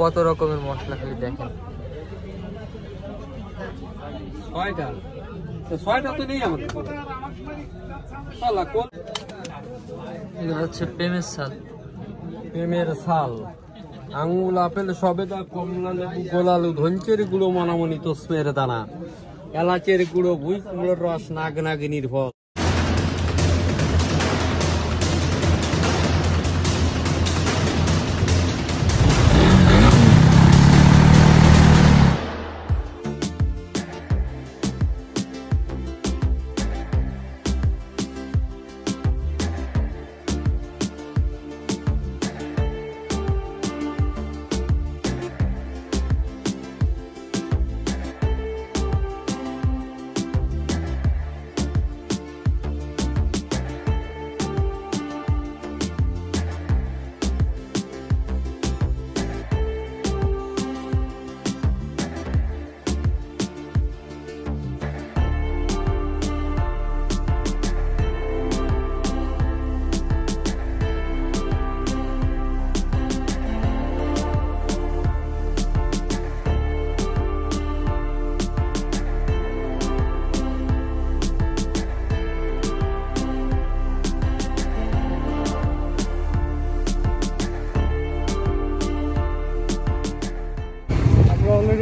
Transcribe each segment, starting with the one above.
কত রকমের মশলা খালি দেখেন। ছয়টা? ছয়টা তো নেই আমাদের শালা হচ্ছে প্রেমের সাল প্রেমের শাল আঙ্গুল আপেল সবেদা কমলা লেবু গোলালু গুঁড়ো মনামনি তসমের দানা। এলাচের গুঁড়ো ভুই কুমড়োর রস নাগ নাগিনীর ফল।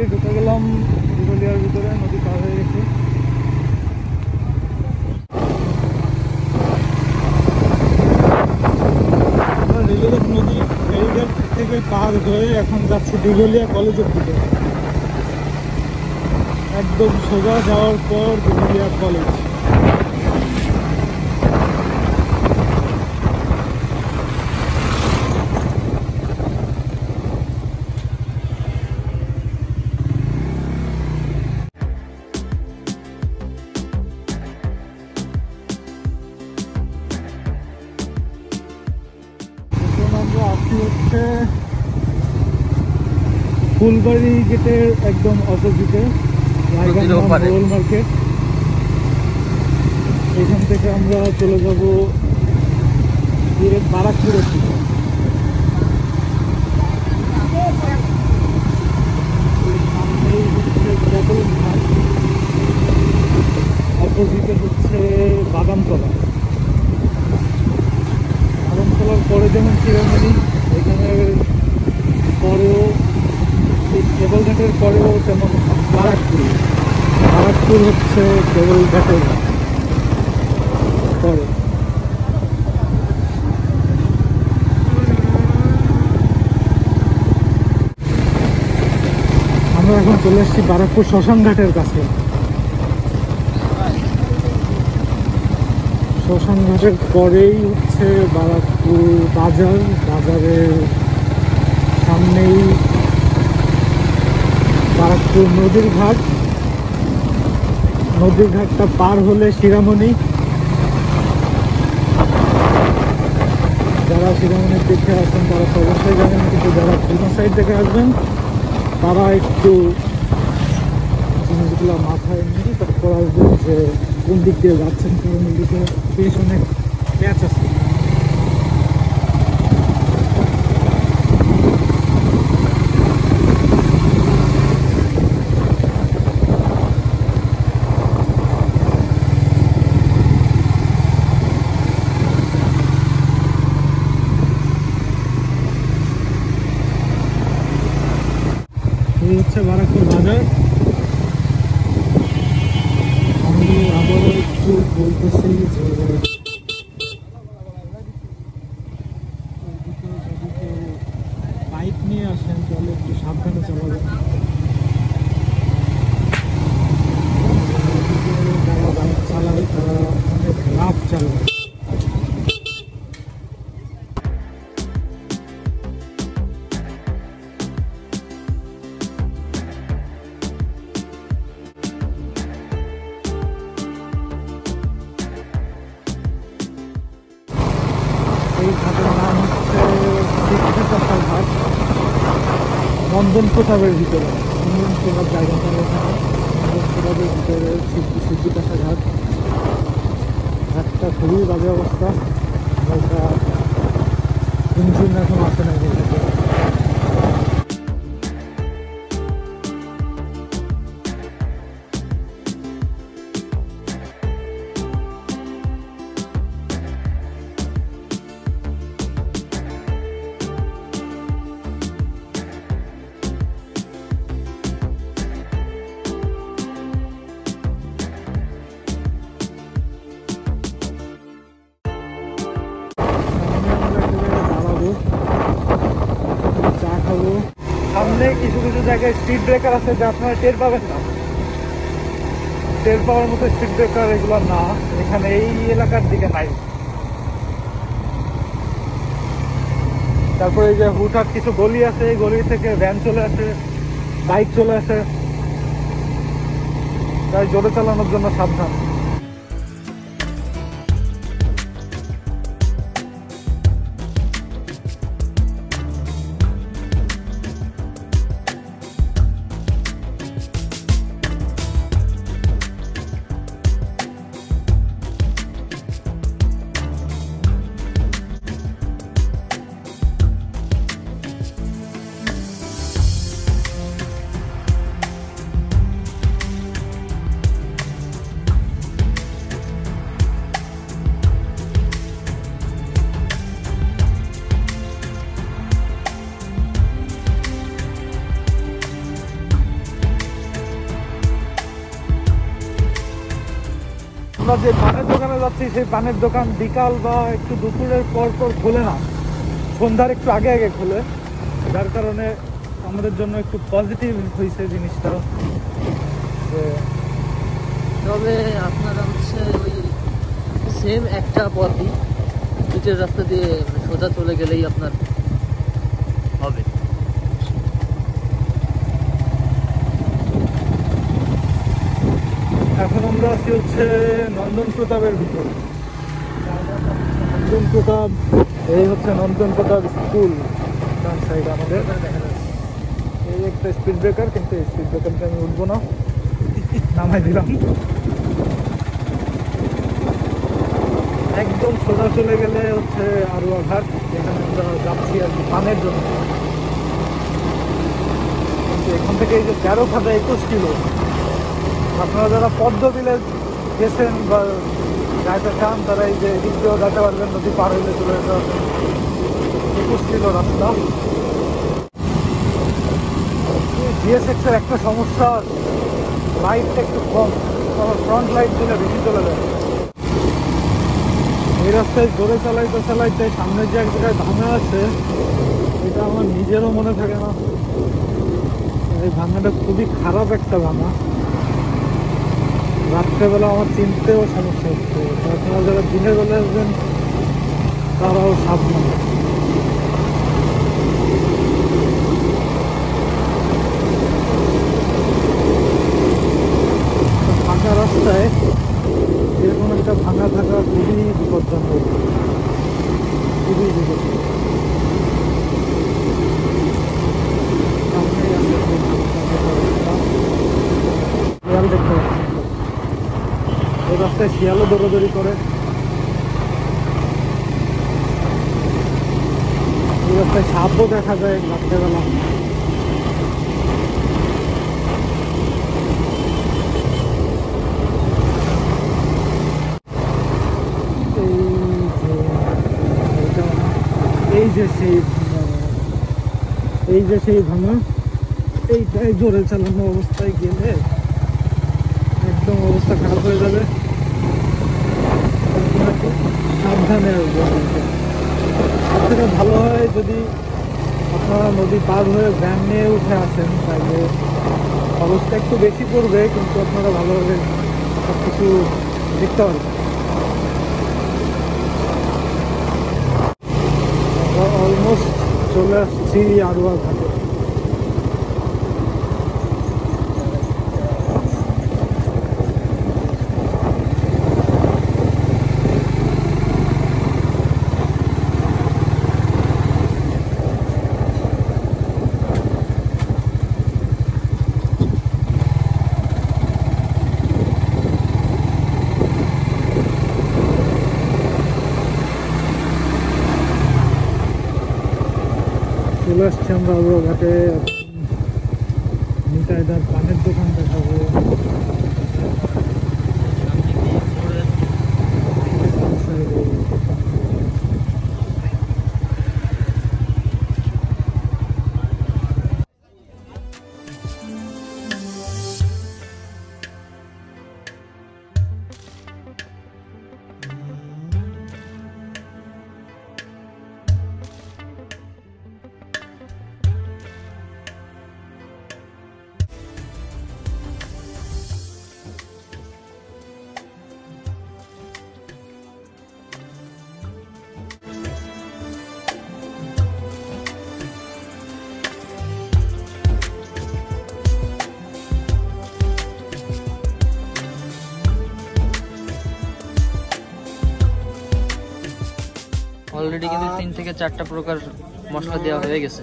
অলরেডি ঢুকে গেলাম, পুরুলিয়ার ভিতরে, নদী পার হয়ে গেছে। নদী থেকে এখন কলেজের একদম সোজা যাওয়ার পর দিঘলিয়া কলেজ। ফুলবাড়ি গেটের একদম অপোজিটে গোল মার্কেট এখান থেকে আমরা চলে যাব বারাকপুরের দিকে অপোজিটে হচ্ছে বাদামতলা আগমতলার পরে যেমন চিরামণি এখানে পরেও এই কেবলঘাটের পরেও তেমন বারাকপুর বারাকপুর হচ্ছে কেবলঘাটের পরে আমরা এখন চলে এসেছি বারাকপুর শ্মশান ঘাটের কাছে। শ্মশান ঘাটের পরেই হচ্ছে বারাকপুর বাজার। বাজারের সামনেই বারাকপুর নদীর ঘাট। নদীর ঘাটটা পার হলে শিরামণি। যারা শিরামণির দিকে আসবেন, তারা তো অবশ্যই জানেন, কিন্তু যারা খুলনা সাইড থেকে আসবেন তারা একটু জিনিসগুলো মাথায় নিয়ে তারপর আসবেন যে কোন দিক দিয়ে যাচ্ছেন কারণ এদিকে বেশ অনেক প্যাচ আছে এই হচ্ছে বারাকপুর বাজার। আমি আবারও একটু বলতেছি যে নন্দন প্রতাপের ভিতরে। নন্দন প্রতাপ জায়গাটা ওখানে নন্দন প্রতাপের ভিতরে সিদ্ধি সিদ্ধিকাছা ঘাট ঘাটটা খুবই বাজে অবস্থা। নৌকা ইঞ্জিন এখন আসে না সামনে কিছু কিছু জায়গায় স্পিড ব্রেকার আছে যা আপনারা টের পাবেন না। টের পাওয়ার মতো স্পিড ব্রেকার এগুলো না। এখানে এই এলাকার দিকে নাই। তারপরে এই যে হুটহাট কিছু গলি আছে, এই গলি থেকে ভ্যান চলে আসে বাইক চলে আসে। তাই জোরে চালানোর জন্য সাবধান। আমরা যে পানের দোকানে যাচ্ছি, সেই পানের দোকান বিকাল বা একটু দুপুরের পর পর খোলে না। সন্ধ্যার একটু আগে আগে খোলে। যার কারণে আমাদের জন্য একটু পজিটিভ হয়েছে জিনিসটা। যে তবে আপনারা হচ্ছে ওই সেম একটা পথই পিচের রাস্তা দিয়ে সোজা চলে গেলেই আপনার হবে এখন আমরা আছি হচ্ছে নন্দন প্রতাপের ভিতরে। নন্দন প্রতাপ, এই হচ্ছে নন্দন প্রতাপ স্কুল। ডান সাইড আমাদের। এই একটা স্পিড ব্রেকার কিন্তু এই স্পিড ব্রেকারটা আমি উঠবো না। নামাই দিলাম। একদম সোজা চলে গেলে হচ্ছে আরুয়া ঘাট এখানে আমরা যাচ্ছি আর কি পানের জন্য। কিন্তু এখান থেকে এই যে তেরো খাতা একুশ কিলো আপনারা যারা পদ্ম বিলে গেছেন বা যাইতে চান তারা এই যে এদিক দিয়েও যেতে পারবেন, নদী পার হইলে চলে যেতে পারবেন। কিলো রাস্তা। জিএসএক্স এর একটা সমস্যা লাইটটা একটু কম। ফ্রন্ট লাইট দিলে বেশি চলে যায়। এই রাস্তায় জোরে চালাইতে চালাইতে সামনের যে এক জায়গায় ভাঙা আছে, এটা আমার নিজেরও মনে থাকে না। এই ভাঙাটা খুবই খারাপ একটা ভাঙা। রাত্রেবেলা আমার চিনতেও সমস্যা হচ্ছে। তো আপনারা যারা দিনের বেলা আসবেন, তারাও সাবধান। ফাঁকা রাস্তায় এরকম একটা ভাঙা থাকা খুবই বিপজ্জনক। খুবই বিপজ্জনক সামনেই আছে খুব ভাঙা রাস্তা। দেয়াল দেখতে পাচ্ছি এই রাস্তায় শিয়ালও দৌড়াদৌড়ি করে। এই রাস্তায় সাপও দেখা যায় রাত্রেবেলা। এই যে সেই এই যে সেই ভাঙা এইটাই জোরে চালানো অবস্থায় গেলে একদম অবস্থা খারাপ হয়ে যাবে। সাবধানে আসবে তার থেকে ভালো হয় যদি আপনারা নদী পার হয়ে ভ্যান নিয়ে উঠে আসেন, তাহলে অবস্থা একটু বেশি পড়বে, কিন্তু আপনারা ভালোভাবে সব কিছু দেখতে পারবেন। অলমোস্ট চলে আসছি আরোয়া ঘাটে। নিতাইদার পানের দোকান দেখাবো অলরেডি কিন্তু তিন থেকে চারটা প্রকার মশলা দেওয়া হয়ে গেছে।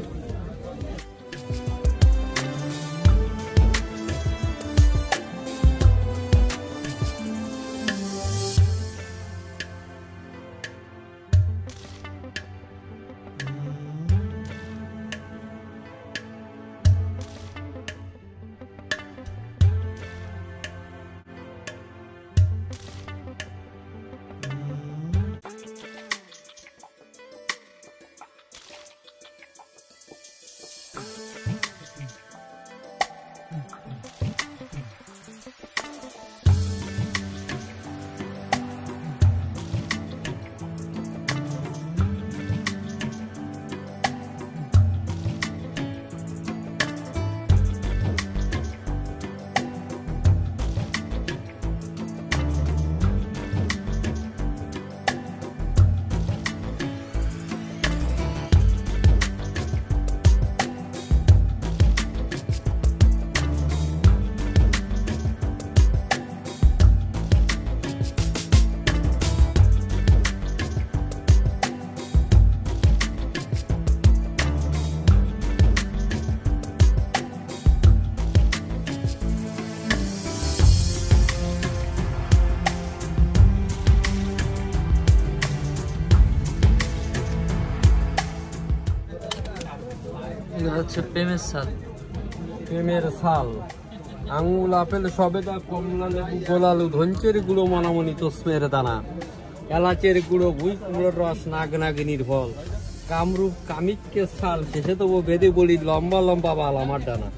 এটা হচ্ছে প্রেমের সাল। প্রেমের সাল। আঙুল আপেল সবেদা কমলা লেবু গোলালু ধঞ্চের গুঁড়ো মনামনি তসমের দানা। এলাচের গুঁড়ো ভুই কুমড়োর রস নাগ নাগিনীর ফল কামরূপ কামিককে সাল, শেষে তবু বেদে বলি লম্বা লম্বা বাল আমার ডানা।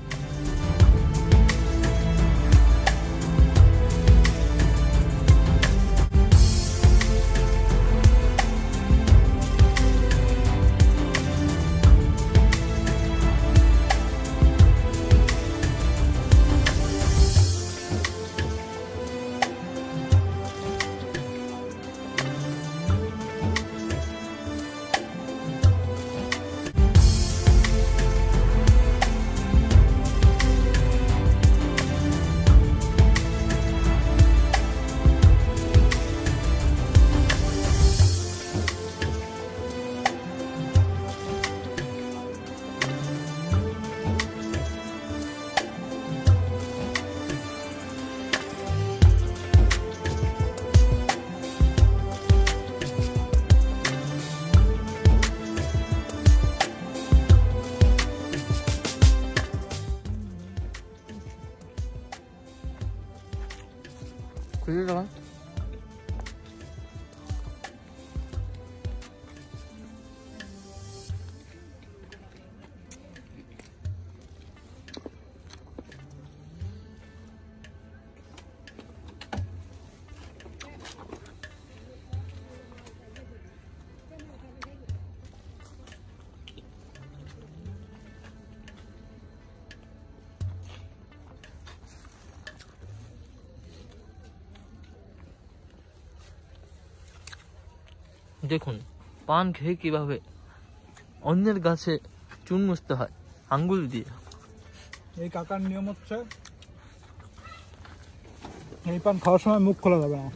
দেখুন পান খেয়ে কীভাবে অন্যের গাছে চুন মুছতে হয় আঙ্গুল দিয়ে। এই কাকার নিয়ম হচ্ছে এই পান খাওয়ার সময় মুখ খোলা যাবে না।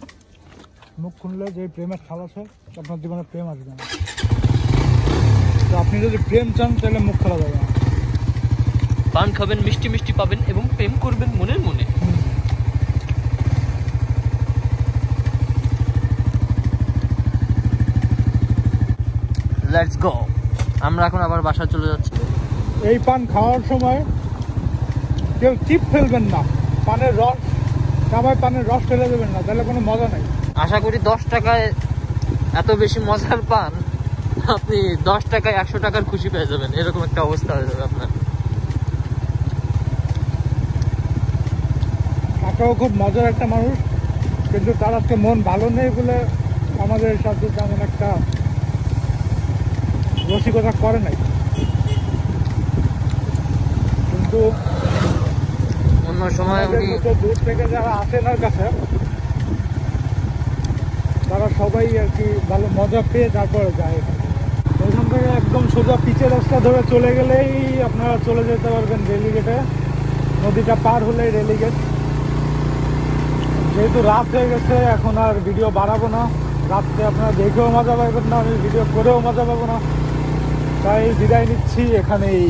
মুখ খুললে যে প্রেমের খাল আছে আপনার জীবনে প্রেম আসবে না। তো আপনি যদি প্রেম চান তাহলে মুখ খোলা যাবে না। পান খাবেন মিষ্টি মিষ্টি পাবেন এবং প্রেম করবেন মনের মনে লেটস গো আমরা এখন আবার বাসা চলে যাচ্ছি। এই পান খাওয়ার সময় কেউ চিপ ফেলবেন না। পানের রস সবাই পানের রস ফেলে দেবেন না তাহলে কোনো মজা নাই। আশা করি দশ টাকায় এত বেশি মজার পান আপনি দশ টাকায় একশো টাকার খুশি পেয়ে যাবেন। এরকম একটা অবস্থা হয়ে যাবে আপনার। কাকাও খুব মজার একটা মানুষ কিন্তু তার আজকে মন ভালো নেই বলে আমাদের সাথে তেমন একটা রসিকতা করে নাই। কিন্তু অন্য সময় দূর থেকে যারা আসেন ওর কাছে তারা সবাই আর কি ভালো মজা পেয়ে তারপরে যায় এখান। থেকে একদম সোজা পিচের রাস্তা ধরে চলে গেলেই আপনারা চলে যেতে পারবেন রেলিগেটে নদীটা পার হলেই রেলিগেট যেহেতু রাত হয়ে গেছে এখন আর ভিডিও বাড়াবো না। রাত্রে আপনারা দেখেও মজা পাবেন না আমি ভিডিও করেও মজা পাবো না। তাই বিদায় নিচ্ছি এখানেই।